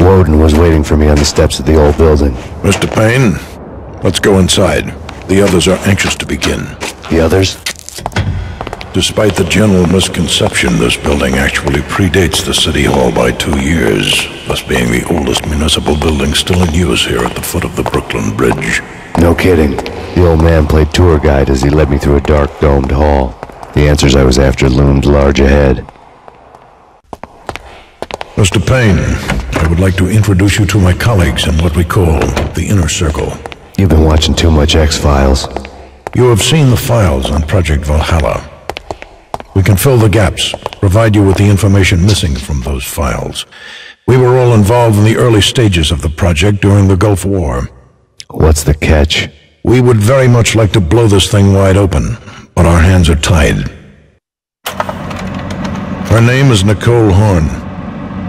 Woden was waiting for me on the steps of the old building. Mr. Payne, let's go inside. The others are anxious to begin. The others? Despite the general misconception, this building actually predates the City Hall by two years, thus being the oldest municipal building still in use here at the foot of the Brooklyn Bridge. No kidding. The old man played tour guide as he led me through a dark domed hall. The answers I was after loomed large ahead. Mr. Payne, I would like to introduce you to my colleagues in what we call the Inner Circle. You've been watching too much X-Files. You have seen the files on Project Valhalla. We can fill the gaps, provide you with the information missing from those files. We were all involved in the early stages of the project during the Gulf War. What's the catch? We would very much like to blow this thing wide open, but our hands are tied. Her name is Nicole Horne.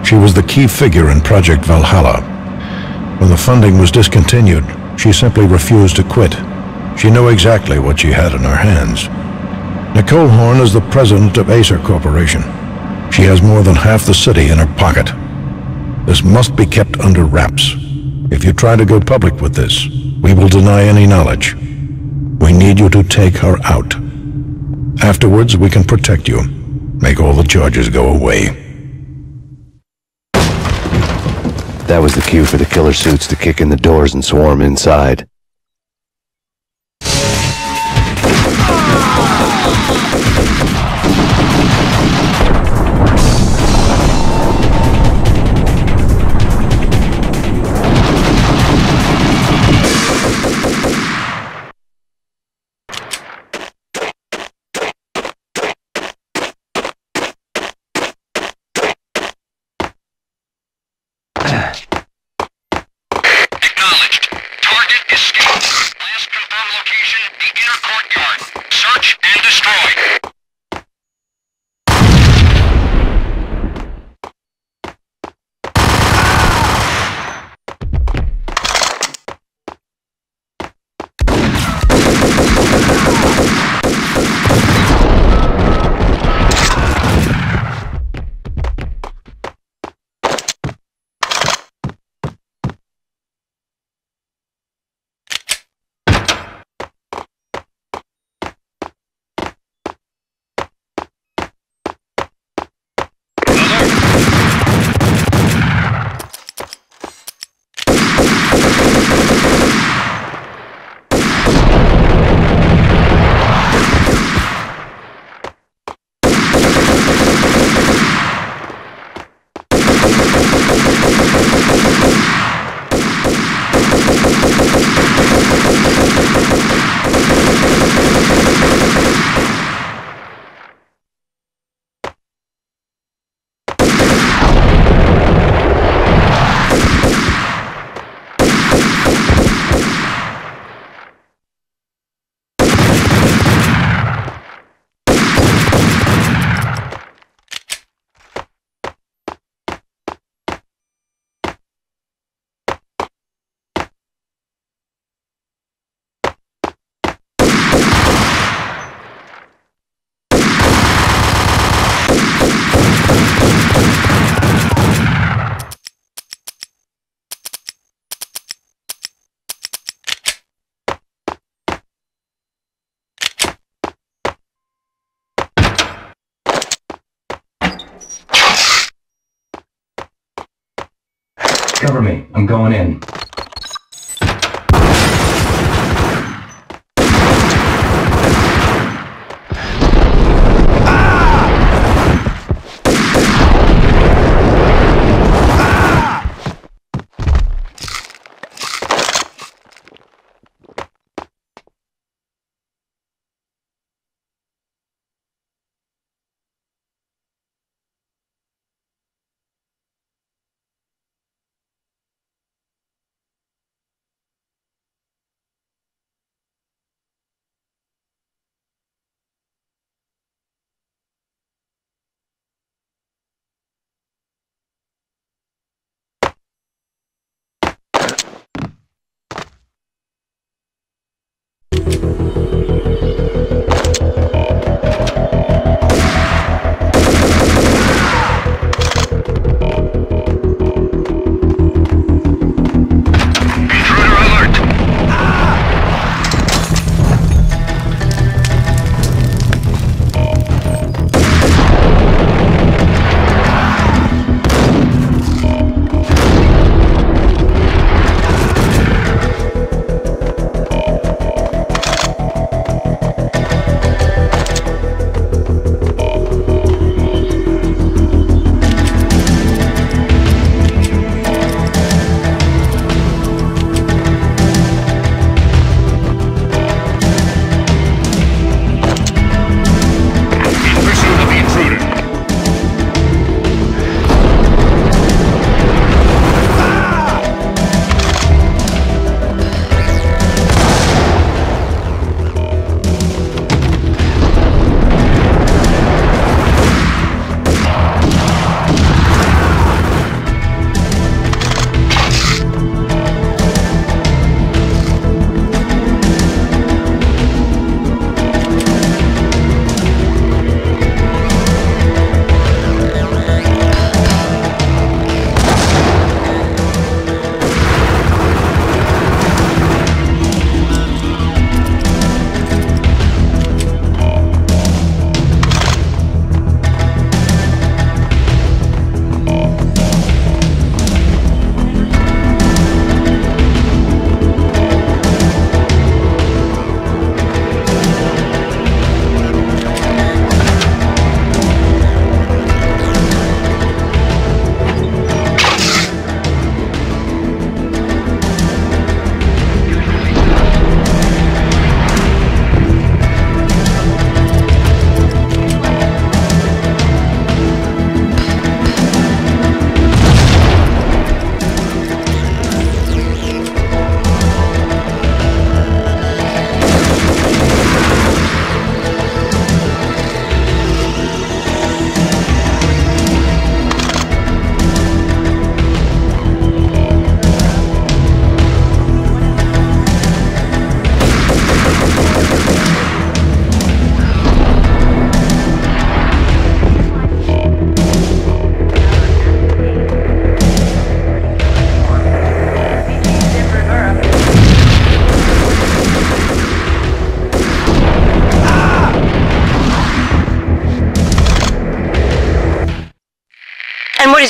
She was the key figure in Project Valhalla. When the funding was discontinued, she simply refused to quit. She knew exactly what she had in her hands. Nicole Horne is the president of Aesir Corporation. She has more than half the city in her pocket. This must be kept under wraps. If you try to go public with this, we will deny any knowledge. We need you to take her out. Afterwards, we can protect you. Make all the charges go away. That was the cue for the killer suits to kick in the doors and swarm inside. Cover me. I'm going in.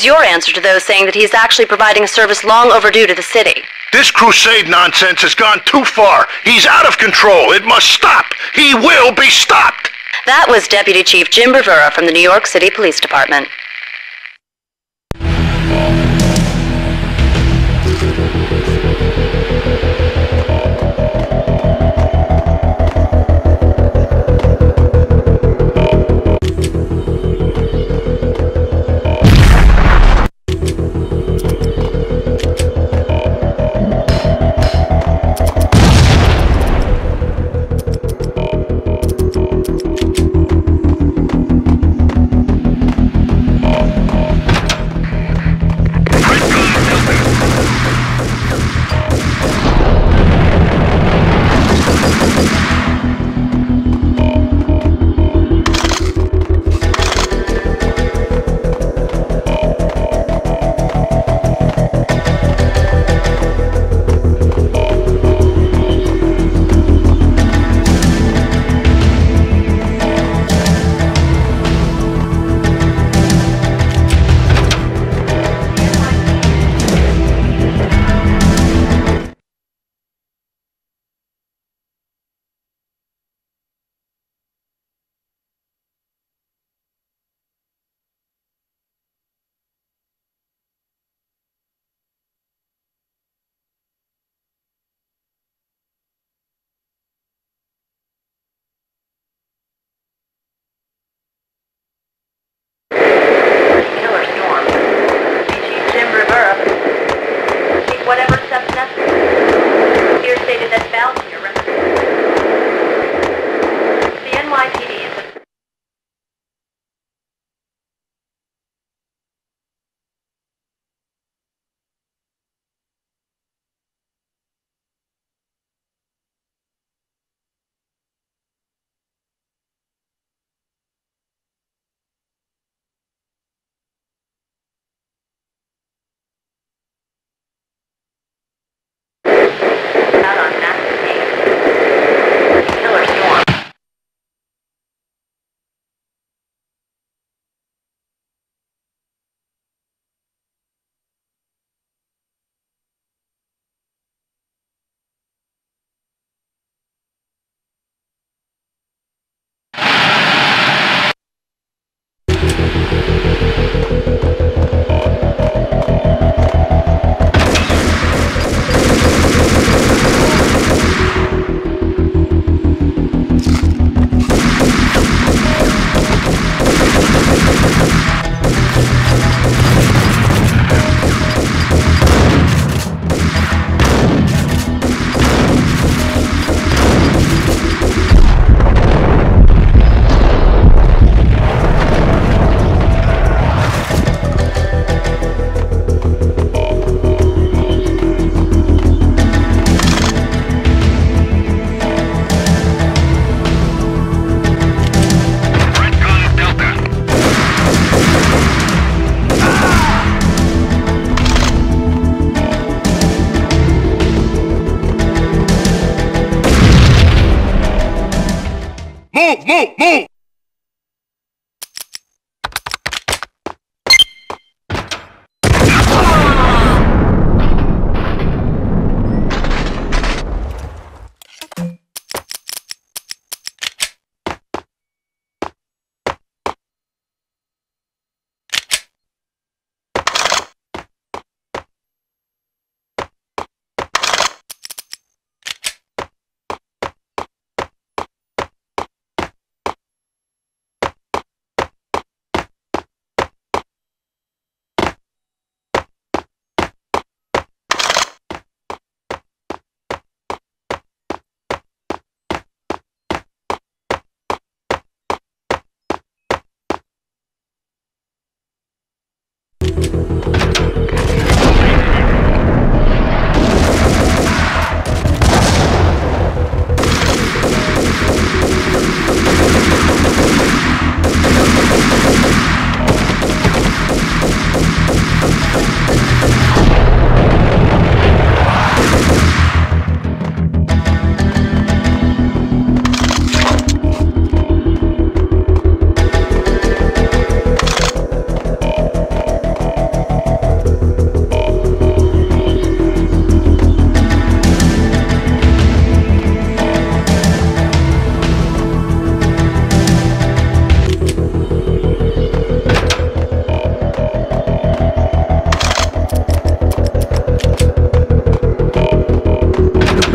Is your answer to those saying that he's actually providing a service long overdue to the city? This crusade nonsense has gone too far. He's out of control. It must stop. He will be stopped. That was Deputy Chief Jim Bravura from the New York City Police Department. Move, move,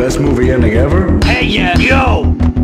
best movie ending ever? Hey, yeah, yo!